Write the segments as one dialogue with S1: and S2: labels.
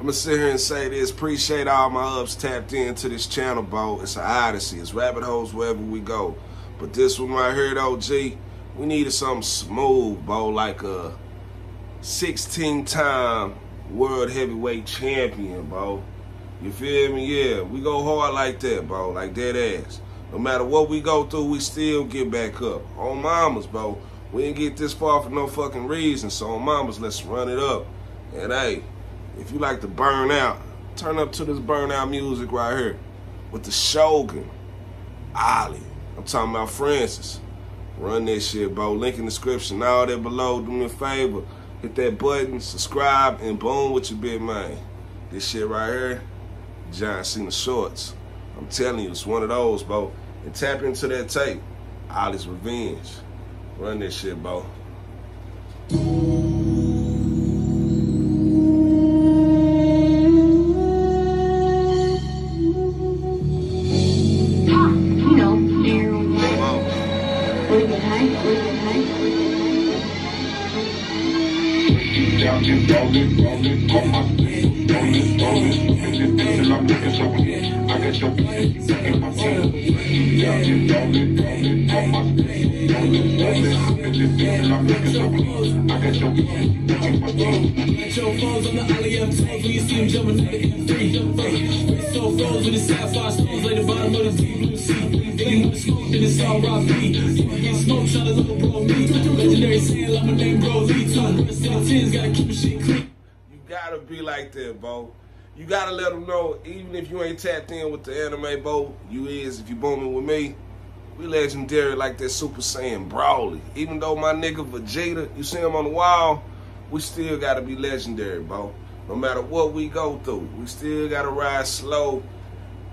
S1: I'ma sit here and say this. Appreciate all my ups tapped into this channel, bro. It's an odyssey. It's rabbit holes wherever we go. But this one right here, though, G, we needed something smooth, bro, like a 16-time world heavyweight champion, bro. You feel me? Yeah, we go hard like that, bro, like dead ass. No matter what we go through, we still get back up. On mamas, bro. We didn't get this far for no fucking reason. So on mamas, let's run it up. And hey, if you like to burn out, turn up to this burnout music right here with the Shogun, Ollie. I'm talking about Francis. Run that shit, bro. Link in the description. All that below. Do me a favor. Hit that button, subscribe, and boom with your big man. This shit right here, John Cena Shorts. I'm telling you, it's one of those, bro. And tap into that tape. Ali's Revenge. Run that shit, bro. you.
S2: Down and rolling, rolling, come on, rolling, rolling, and then I'm looking so I got your in my phone. Down and rolling, rolling, come on, rolling, rolling, and then I'm looking so I got your in my phone.
S3: Metro phones on the alley toes when you see them jumping out of M3. Wrist so froze with the sapphire stones like the bottom of the deep blue sea. Smoke, then it's all. You can get smoked, try to little bro me. Legendary Saiyan, I'm a name Broly. The tens, gotta keep shit clean.
S1: You gotta be like that, bro. You gotta let them know, even if you ain't tapped in with the anime, bro, you is, if you booming with me, we legendary like that Super Saiyan Broly. Even though my nigga Vegeta, you see him on the wall, we still gotta be legendary, bro. No matter what we go through, we still gotta ride slow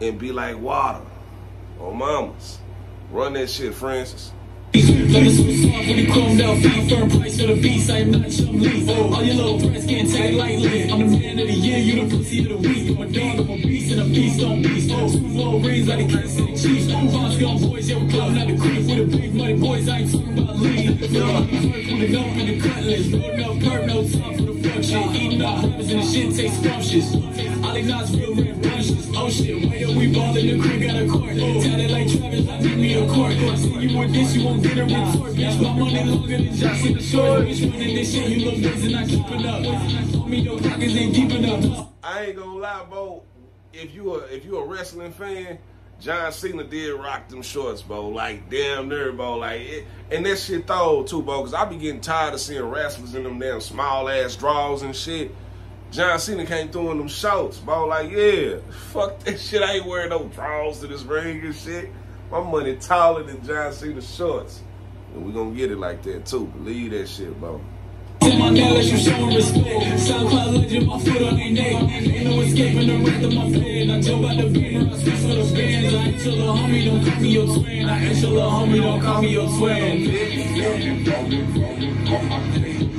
S1: and be like water. Oh, mamas. Run that shit, Francis.
S3: Let us switch off with the chromed out feet. Firm price of the beast. I am not Little threats can't take it lightly. I'm the man of the year. You the pussy of the week. I'm a dog. I'm a beast and a beast on beast. Two low rings like the Kansas City Chiefs. Boss gun boys. Yeah, we're clubbing out the creek with the big money boys. I ain't talking about lean. Nah, work with the dope and the cutlass. Loading up perp. No time for the fuck shit. Eating up rappers and the shit takes scrumptious. Knots real red bunches. Oh shit. Way up we ball in the crib. Got a court. Tatted like Travis. I need me a court. See you with this. You won't get a retort. Bitch, my money longer than John Cena short. Bitch, running this shit. You look busy. Not keeping up. Told me your pockets ain't deep enough.
S1: I ain't gonna lie, bro. If you a if you a wrestling fan, John Cena did rock them shorts, bro. Like damn near, bro. Like it, and that shit throw too, bro. Cause I be getting tired of seeing wrestlers in them damn small ass draws and shit. John Cena came through in them shorts, bro. Like yeah, fuck that shit. I ain't wearing no draws to this ring and shit. My money taller than John Cena's shorts, and we gonna get it like that too. Believe that shit, bro.
S3: Tell my knowledge, you showing respect. SoundCloud legend, my foot on their neck. Ain't no escaping the wrath of my bed. I jump out the beamer, I switch for the bands. I ain't your little homie, don't call me your twin. I ain't your little homie, don't call me your twin.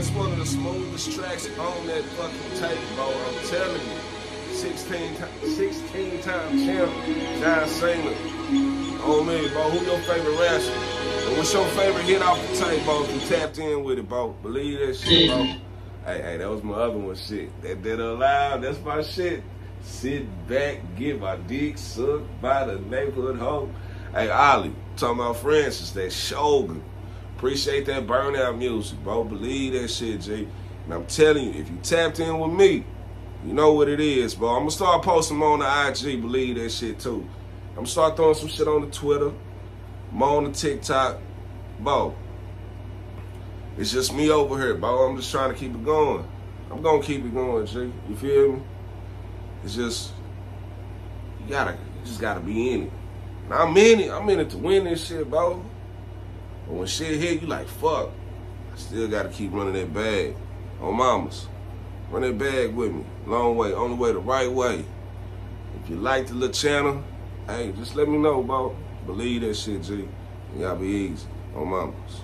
S1: That's one of the smoothest tracks on that fucking tape, bro. I'm telling you. 16, ti- 16 time champ, John Cena. Oh man, bro, who your favorite wrestler? And what's your favorite hit off the tape, bro? If you tapped in with it, bro. Believe that shit, bro. Hey, hey, that was my other one shit. That Dead Alive, that's my shit. Sit back, get my dick sucked by the neighborhood hoe. Hey, Ollie, talking about Francis, that Shogun. Appreciate that burnout music, bro. Believe that shit, G. And I'm telling you, if you tapped in with me, you know what it is, bro. I'm gonna start posting more on the IG, believe that shit too. I'm gonna start throwing some shit on the Twitter, more on the TikTok. Bro, it's just me over here, bro. I'm just trying to keep it going. I'm gonna keep it going, G. You feel me? It's just you gotta you just gotta be in it. And I'm in it, I'm in it to win this shit, bro. But when shit hit, you like, fuck. I still gotta keep running that bag. On mamas. Run that bag with me. Long way, on the way the right way. If you like the little channel, hey, just let me know, bro. Believe that shit, G. Y'all be easy on mamas.